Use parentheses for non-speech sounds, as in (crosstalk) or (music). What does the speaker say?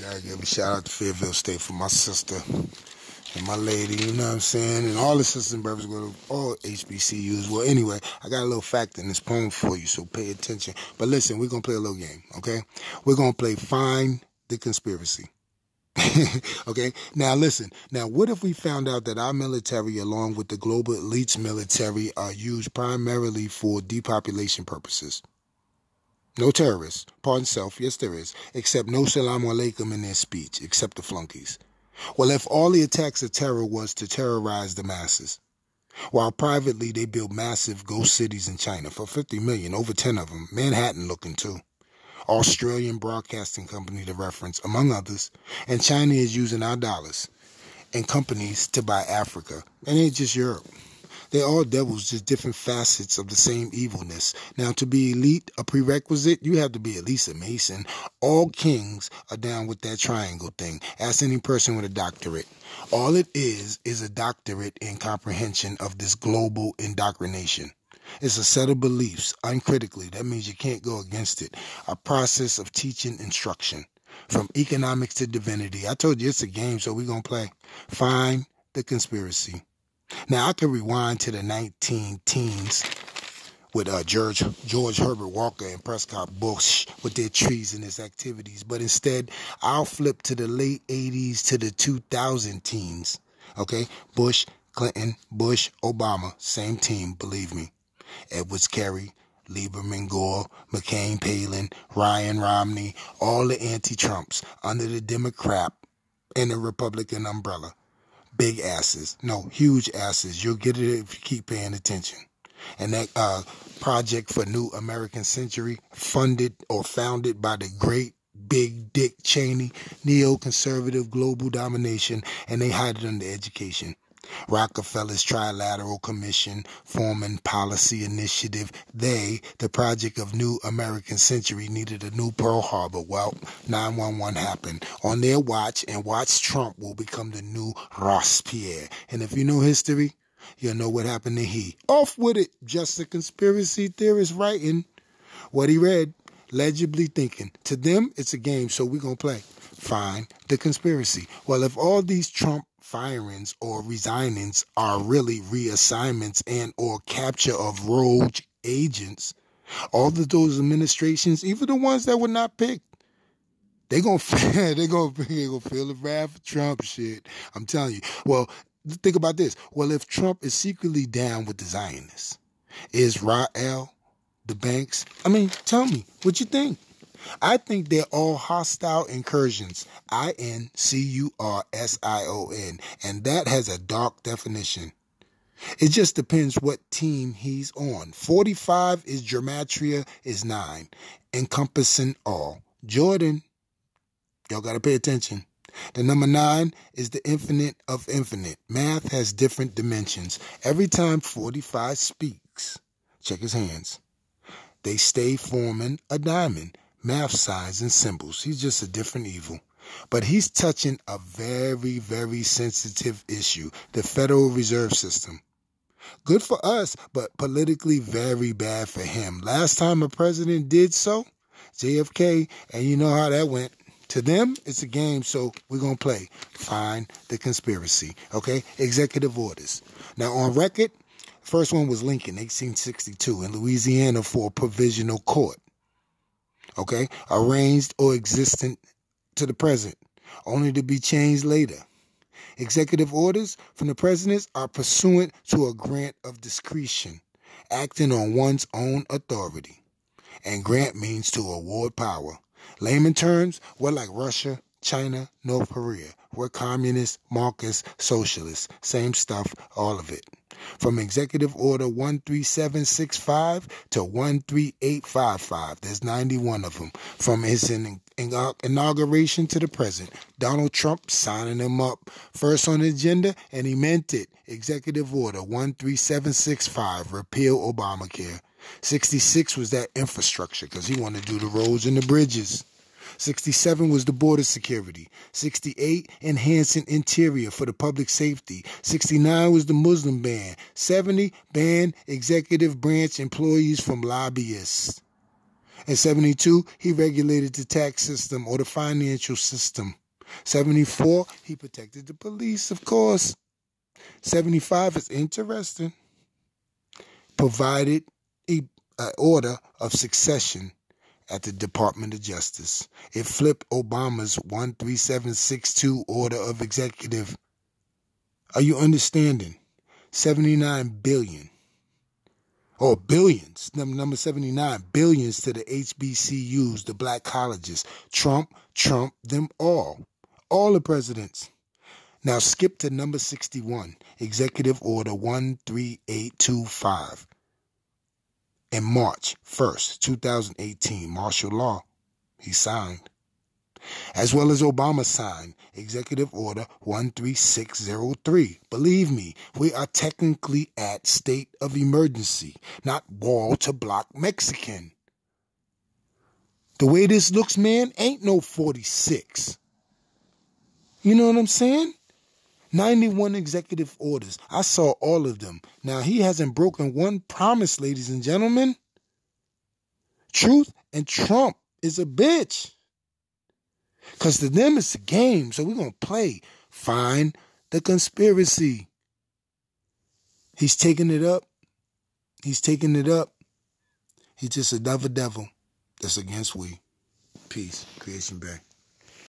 Gotta give a shout out to Fayetteville State for my sister and my lady, you know what I'm saying? And all the sisters and brothers go to all HBCUs. Well, anyway, I got a little fact in this poem for you, so pay attention. But listen, we're gonna play a little game, okay? We're gonna play Find the Conspiracy. (laughs) okay, now listen. Now, what if we found out that our military, along with the global elites military, are used primarily for depopulation purposes? No terrorists. Pardon self. Yes, there is. Except no salam alaikum in their speech, except the flunkies. Well, if all the attacks of terror was to terrorize the masses, while privately they build massive ghost cities in China for 50 million, over 10 of them, Manhattan looking too. Australian Broadcasting Company to reference, among others, and China is using our dollars and companies to buy Africa. And ain't just Europe. They're all devils, just different facets of the same evilness. Now, to be elite, a prerequisite, you have to be at least a Mason. All kings are down with that triangle thing. Ask any person with a doctorate. All it is, is a doctorate in comprehension of this global indoctrination. It's a set of beliefs, uncritically. That means you can't go against it. A process of teaching instruction. From economics to divinity. I told you it's a game, so we're going to play. Find the conspiracy. Now I could rewind to the 19 teens with uh, George George Herbert Walker and Prescott Bush with their treasonous activities, but instead I'll flip to the late 80s to the 2000 teens. Okay, Bush, Clinton, Bush, Obama, same team, believe me. Edwards Kerry, Lieberman Gore, McCain Palin, Ryan Romney, all the anti-Trumps under the Democrat and the Republican umbrella big asses. No, huge asses. You'll get it if you keep paying attention. And that uh, project for New American Century, funded or founded by the great big Dick Cheney, neoconservative global domination, and they hide it under education. Rockefeller's Trilateral Commission, Foreign Policy Initiative. They, the project of New American Century, needed a new Pearl Harbor. Well, 911 happened on their watch, and watch Trump will become the new Robespierre. And if you know history, you'll know what happened to he. Off with it, just a conspiracy theorist writing what he read, legibly thinking. To them, it's a game, so we're going to play. Find the conspiracy. Well, if all these Trump firings or resignings are really reassignments and or capture of rogue agents, all of those administrations, even the ones that were not picked, they gonna (laughs) they gonna they gonna feel the wrath of Trump shit. I'm telling you. Well, think about this. Well, if Trump is secretly down with the Zionists, is Rael the banks? I mean, tell me what you think. I think they're all hostile incursions. I N C U R S I O N. And that has a dark definition. It just depends what team he's on. 45 is Gematria is 9, encompassing all. Jordan, y'all got to pay attention. The number 9 is the infinite of infinite. Math has different dimensions. Every time 45 speaks, check his hands. They stay forming a diamond math signs and symbols. He's just a different evil. But he's touching a very, very sensitive issue the Federal Reserve System. Good for us, but politically very bad for him. Last time a president did so, JFK, and you know how that went. To them, it's a game, so we're going to play. Find the conspiracy. Okay? Executive orders. Now, on record, first one was Lincoln, 1862, in Louisiana for a provisional court okay, arranged or existent to the present, only to be changed later. Executive orders from the presidents are pursuant to a grant of discretion, acting on one's own authority. And grant means to award power. Layman terms, we're like Russia, China, North Korea. We're communists, Marxists, socialists, Same stuff, all of it. From Executive Order 13765 to 13855. There's 91 of them. From his inauguration to the present. Donald Trump signing them up first on the agenda, and he meant it. Executive Order 13765, repeal Obamacare. 66 was that infrastructure because he wanted to do the roads and the bridges. 67 was the border security. 68, enhancing interior for the public safety. 69 was the Muslim ban. 70, ban executive branch employees from lobbyists. In 72, he regulated the tax system or the financial system. 74, he protected the police, of course. 75 is interesting. Provided a, a order of succession at the Department of Justice. It flipped Obama's 13762 order of executive. Are you understanding? 79 billion or billions, number 79, billions to the HBCUs, the black colleges. Trump, Trump, them all. All the presidents. Now skip to number 61, Executive Order 13825. In March 1st, 2018, martial law, he signed. As well as Obama signed Executive Order 13603. Believe me, we are technically at state of emergency, not wall to block Mexican. The way this looks, man, ain't no 46. You know what I'm saying? 91 executive orders. I saw all of them. Now, he hasn't broken one promise, ladies and gentlemen. Truth and Trump is a bitch. Because to them, it's a game. So we're going to play. Find the conspiracy. He's taking it up. He's taking it up. He's just another devil that's against we. Peace. Creation Bey.